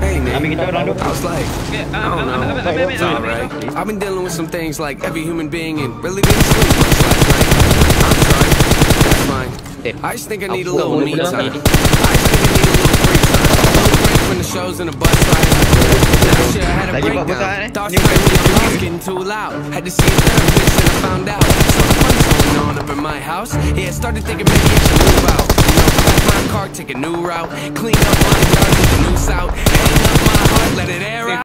Hey, man. Kami kita. I was like, Yeah, I don't know. It's all right. I've been dealing with some things like every human being and really didn't sleep much last night. I'm sorry. That's fine. I just think I need a little me time. I just think I need a little free time. A little break from the show's and a bus ride. Last year I had a breakdown. Thoughts I getting too loud. Had to see a therapist and I found out. Something fun's going on up in my house. Yeah, I started thinking maybe I should move out. You know, my car, take a new route. Clean up my yard, get the